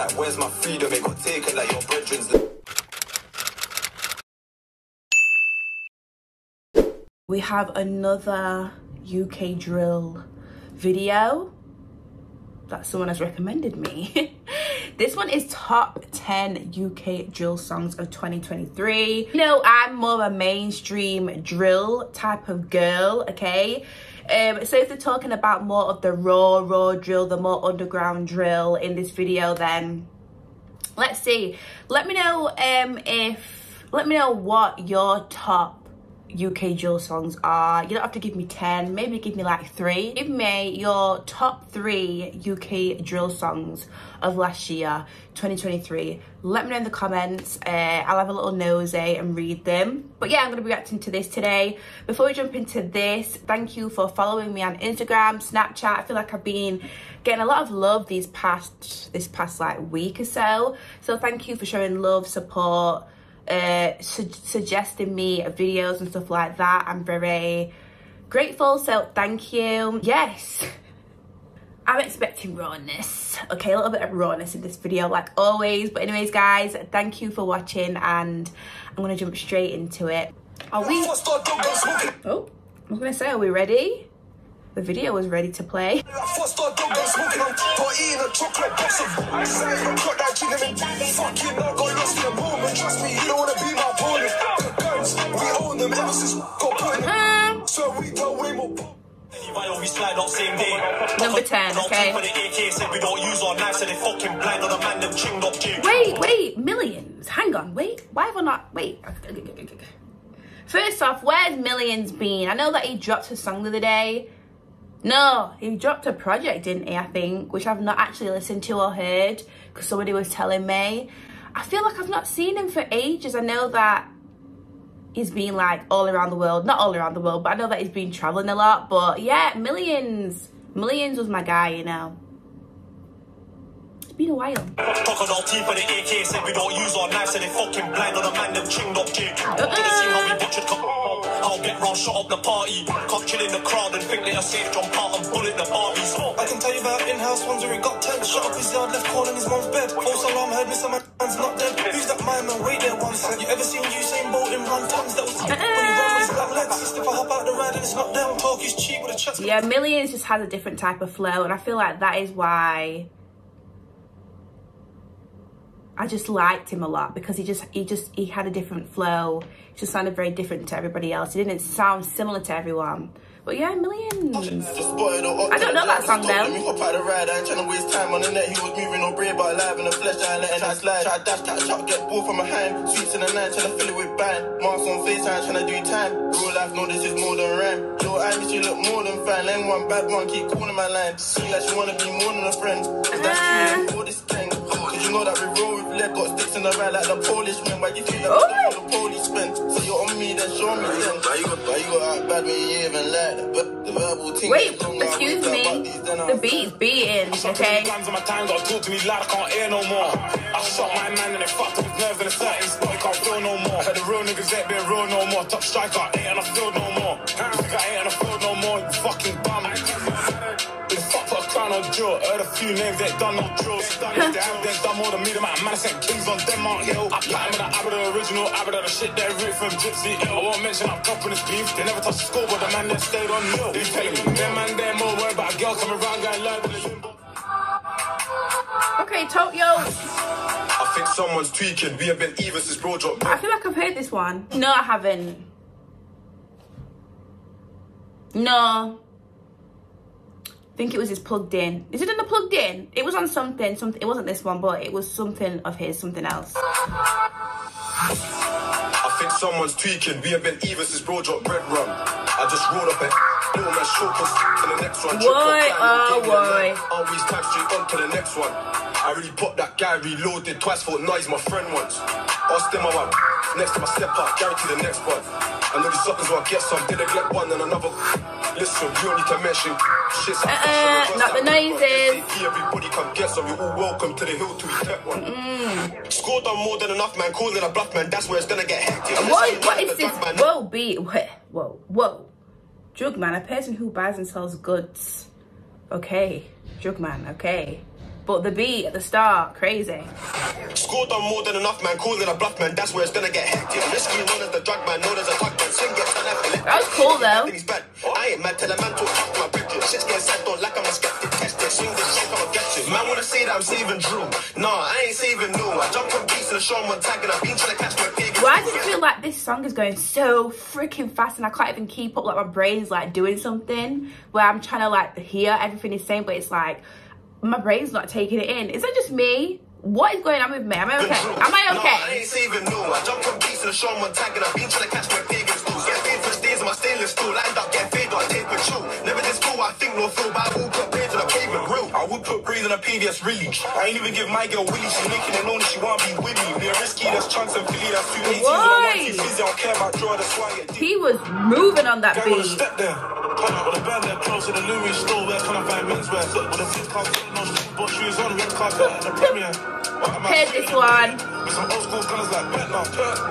like, where's my freedom? It got taken like your brethren's. We have another UK drill video that someone has recommended me. this one is top 10 UK drill songs of 2023. You know, I'm more of a mainstream drill type of girl, okay? Um, so if they're talking about more of the raw, raw drill, the more underground drill in this video, then let's see. Let me know um, if, let me know what your top UK drill songs are. You don't have to give me 10, maybe give me like three. Give me your top three UK drill songs of last year, 2023. Let me know in the comments. Uh, I'll have a little nosy and read them. But yeah, I'm to be reacting to this today. Before we jump into this, thank you for following me on Instagram, Snapchat. I feel like I've been getting a lot of love these past, this past like week or so. So thank you for showing love, support, uh, su suggesting me videos and stuff like that. I'm very grateful, so thank you. Yes, I'm expecting rawness. Okay, a little bit of rawness in this video, like always. But anyways, guys, thank you for watching, and I'm gonna jump straight into it. Are we? Oh, I was gonna say, are we ready? The video was ready to play. Uh-huh. Number 10, okay. Wait, wait, millions. Hang on, wait. Why have I not? Wait. First off, where's Millions been? I know that he dropped a song the other day. No, he dropped a project, didn't he, I think, which I've not actually listened to or heard because somebody was telling me. I feel like I've not seen him for ages. I know that he's been like all around the world. Not all around the world, but I know that he's been traveling a lot. But yeah, Millions. Millions was my guy, you know. It's been a while. Crocodile teeth for the AK said we don't use our knives, so they fucking blind on the man, them chinged up jig. Didn't see how we butchered I'll get round, shut up the party. Can't chill in the crowd and think they're safe, jump out and bullet the Barbies. I can tell you about in-house ones where it got tense. Shut up his yard, left corner in his mom's bed. False alarm, heard Mr. Man's not dead. Who's that man, man? Wait there one sec. You ever seen Usain Bolt in run tons? That was uh-uh. when he ran with his black legs. If I hop out the ride and it's not them, talk is cheap with a chat. Yeah, Millions just has a different type of flow, and I feel like that is why I just liked him a lot because he just he just he had a different flow. He just sounded very different to everybody else. He didn't sound similar to everyone. But yeah, millions. I don't know that song though. Me hop out the ride, I ain't trying to waste time on the net. He was moving no bread, but alive in the flesh, I ain't letting that slide. Try dash, catch up, get ball from. Sweets in the night, trying to fill it with band. Marks on face, I ain't trying to do time. Real life, know this is more than rhyme. Yo, I miss you look more than fine. Lane one bad one, keep calling my line. See like she wanna be more than a friend. Cause that's uh, true, all this thing. Cause you know that we roll with lead, got sticks in the ride like the Polish men. Why you feel like oh. the police spend? So you're on me, then show me then. Why you, why you out bad when you even like that? But the verbal thing Wait, excuse me. The beat's beating, okay? Guns on my time, gotta talk to me loud, I can't hear no more. I shot my man and they fucked up his nerves in a certain spot, he can't feel no more. Heard the real niggas ain't been real no more. Top striker, ain't on the field no more. A few names, they done no drills. Done it, have, they done more than me, the man. Man, I sent kings on Denmark Hill. I pat him with the Abba, the original Abba, the shit they root from Gypsy Hill. I won't mention I'm dropping this beef. They never touched the score, but the man that stayed on nil. They telling me, them man, they're more worried about a girl coming around, going live in the. Okay, Tokyo. I think someone's tweaking. We have been even since bro dropped. I feel like I've heard this one. No, I haven't. No. I think it was his plugged in. Is it in the plugged in? It was on something. Something. It wasn't this one, but it was something of his, something else. I think someone's tweaking. We have been even since bro dropped bread run. I just rolled up and little man showcase to the next one. Why? Oh, why? Always time straight on to the next one. I really popped that guy, reloaded twice, nah, he's my friend once. Asked him about next time I step up, guarantee the next one. I know these suckers will get some, did neglect one and another. Listen, don't need to mention Uh-uh, not the noises. Everybody come get some, you're all welcome to the hill we get one. Mm. Score done more than enough, man. Calling a bluff, man. That's where it's gonna get hectic. What, what is this? Whoa, be whoa, whoa. Drug man, a person who buys and sells goods. Okay, drug man, okay. But the beat at the start, crazy. School done more than enough, man. Calling a bluff, man. That's where it's gonna get hectic. Risky known as the drug man, known as a thug man. Swing gets an That was cool though. He's bad. I ain't mad. Tell a man to talk my bridges. Shit's getting sad, don't like I'm a skeptic. Test it. Swing this shit, I'm objective. Man wanna say that I'm saving Drew. Nah, I ain't saving no. I jumped on beats and the show I'm on tag and I've been trying to catch my pig. Why does it feel like this song is going so freaking fast and I can't even keep up? Like my brain's like doing something where I'm trying to like hear everything he's saying, but it's like my brain's not taking it in. Is that just me? What is going on with me? Am I okay? Am I No, I okay? ain't saving no. I jumped on beats and the show I'm tag and I've been trying to catch my pig and stool. Get paid for stains on my stainless steel. Lined up, get paid on tape chew. Never this fool, I think no fool, but I will put praise on a pavement grill. I would put praise on a PVS really. I ain't even give my girl Willie. She's making it known she wanna be with me. We're risky, that's chunks and Philly, that's 280. Why? I don't care about draw, that's why I get. He was moving on that the beat. Step there. Come out with a band there, close to the Louis store where can I find menswear? With a fit car, no street, but shoes on, red carpet at the premiere. What am I Heard saying? this one. With some old school colours like Bentner.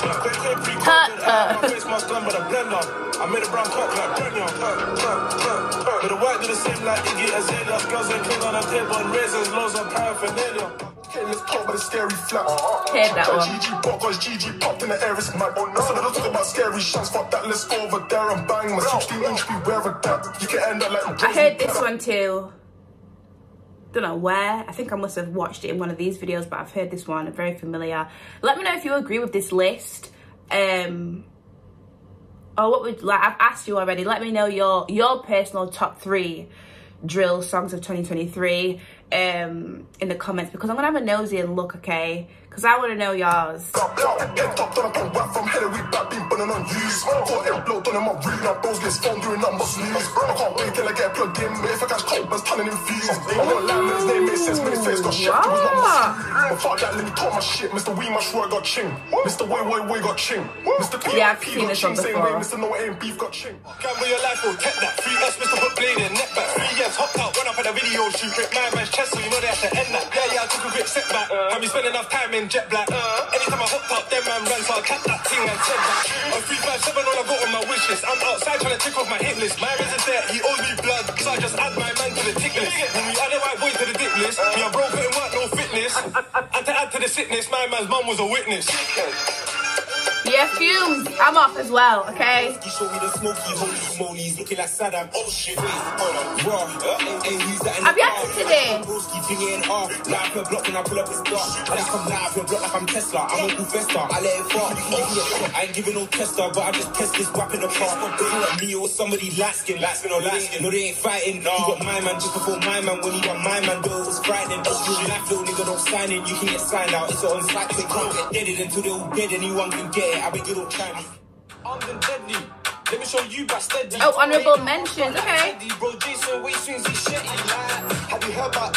Quick, quick, quick, pre Cut, cut. My face mask done by the blender. I made a brown cut like cut. But the white do the same like Iggy Azalea. Girls and king on the table and razors, loads of paraphernalia. Okay, let's talk about the scary flat. Heard that one. GG pop, cause GG popped in the air, it's mad. Oh no, so let's talk about scary shots. Fuck that, let's go over there and bang. My 16 inch, beware of that. You can end up like I heard this one too. Don't know where. I think I must have watched it in one of these videos, but I've heard this one. Very familiar. Let me know if you agree with this list. Um. Oh, what would like? I've asked you already. Let me know your your personal top three drill songs of 2023 um in the comments because I'm gonna have a nosy and look, okay? Because I want to know. P, Yeah, I've P seen this one ching, same way, before. Mr. No, it ain't beef got ching. Gamble your life, will take that. Three S, Mr. Hook Blade, and neck back. Three years, hopped out, run up at a video shoot. Rip my man's chest, so you know they have to end that. Yeah, yeah, I took a quick step back. Have you spent enough time in jet black? Uh, Anytime I hopped up, them man ran, so I kept that thing and check that. Mm-hmm. A 357, all I got on my wish list. I'm outside trying to tick off my hit list. My is there, he owes me blood, so I just add my man to the tick list. When we add the white boy to the dick list, me and bro putting work, no fitness. And to add to the sickness, my man's mum was a witness. Yeah, fumes. I'm off as well, okay? He showed me the smoky holy smolies looking like Saddam. Oh shit, wait, hold on, raw. Hey, uh, who's that in Have the you car? acted today? Broski thinking off. Live per block when I pull up a star. I just come live per block like I'm Tesla. I'm Uncle Fester. I let it far. Yeah. Oh, I ain't giving no tester, but I just test this weapon apart. They want me or somebody light skin, light skin or light skin. No, they ain't fighting. No. You got my man just before my man. When you got my man, though, it was frightening. That's real life, little nigga, don't sign in. You can get signed out. It's on site. They can't get deaded until they're all dead. Anyone can get it. I bet you don't try me. Armed and deadly. Let me show you back steady. Oh, honourable mentions, okay. Bro, Jason, way swings, he's shitty. Have you heard about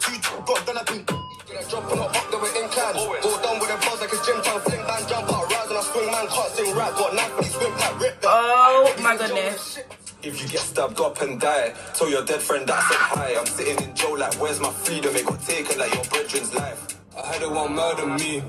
two got done up in drop on a up that we're inclined. Go down with a buzz like it's gym time, fling band, jump out, rise and I swing man, can't sing rap, got knife, swim pack, rip. Oh my goodness. If you get stabbed up and die, tell your dead friend that I said hi. I'm sitting in jail like, where's my freedom? It got taken like your brethren's life. I had it one murder me.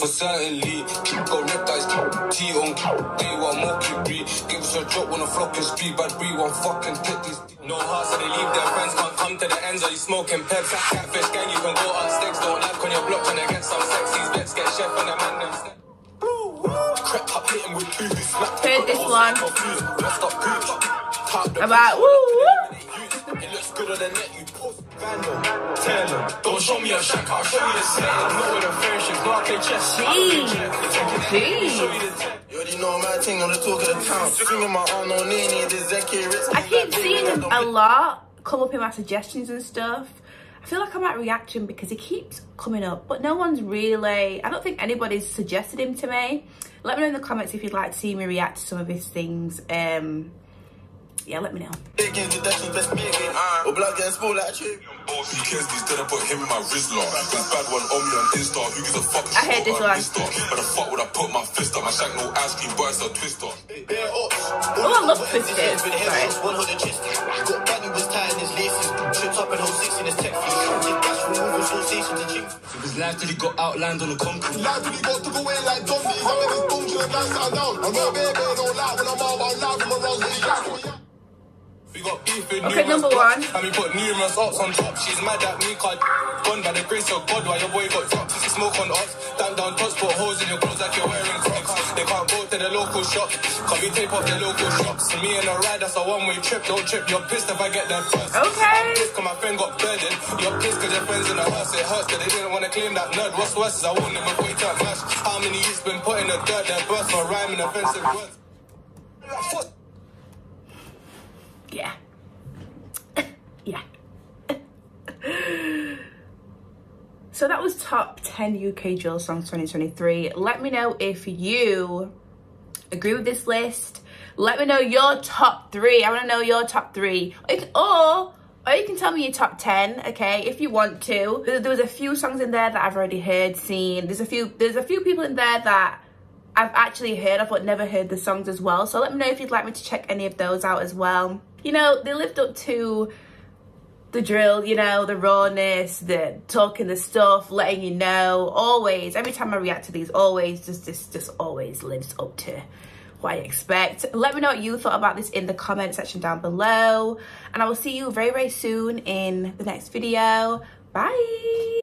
For certainly, go rip guys, T on They want more QB. Give us a drop when a flock is speed, but we want fucking take these. No heart, so they leave their friends, can't come to the ends. Are you smoking peps? Catfish gang, you can go on sticks. Don't like on your block, trying to get some sex. These vets get chef and the man them step. Crept up, hit with two, Heard this one Blessed up gooch. Tapped the about woo woo. It looks good on the net, you post vandal. Tell them, don't show me a I'll show you. Know where the. Jeez. You I keep seeing a lot come up in my suggestions and stuff. I feel like I might react to him because he keeps coming up, but no one's really, I don't think anybody's suggested him to me. Let me know in the comments if you'd like to see me react to some of his things. Um, yeah, let me know. Bacon, the Dutchie, best bacon. Or blood getting spoiled like a tree. Who cares these dead? I put him in my Rizla. This bad one on me on Insta. Who gives a fuck? I heard this one. But the fuck would I put my fist up? My shank no ice cream, but it's a twister. Bare. Oh, I love Twisted. Sorry. One hood of chest. Got Danny was tied in his laces. Tripped up and hold six in his tech fees. Did dash removal, association to ching. His life till he got outlined on the concrete. Life really got took away like zombies. I'm in this boom, should have sat down. I'm not baby, don't lie when I'm out, I'm loud from around when Okay, number one. And we put numerous ops on top. She's mad at me, cause Gone by the grace of God while your boy got dropped. Smoke on ops, down down touch, put holes in your clothes like you're wearing crocs. They can't go to the local shop, cause we tape off the local shops. Me and a ride, that's a one-way trip. Don't trip, you're pissed if I get there first. Okay. Pissed cause my friend got burdened. You're pissed cause your friends in the house. It hurts that they didn't want to claim that nerd. What's worse is I won't never wait that much. How many years been put in the dirt? Their burst for rhyming offensive words. Yeah. yeah. so that was top 10 UK drill songs 2023. Let me know if you agree with this list. Let me know your top three. I want to know your top three. Or or you can tell me your top 10, okay, if you want to. There, there was a few songs in there that I've already heard, seen. There's a few, there's a few people in there that I've actually heard of but never heard the songs as well. So let me know if you'd like me to check any of those out as well. You know, they lived up to the drill, you know, the rawness, the talking the stuff, letting you know, always, every time I react to these, always, just, just, just always lives up to what I expect. Let me know what you thought about this in the comment section down below. And I will see you very, very soon in the next video. Bye.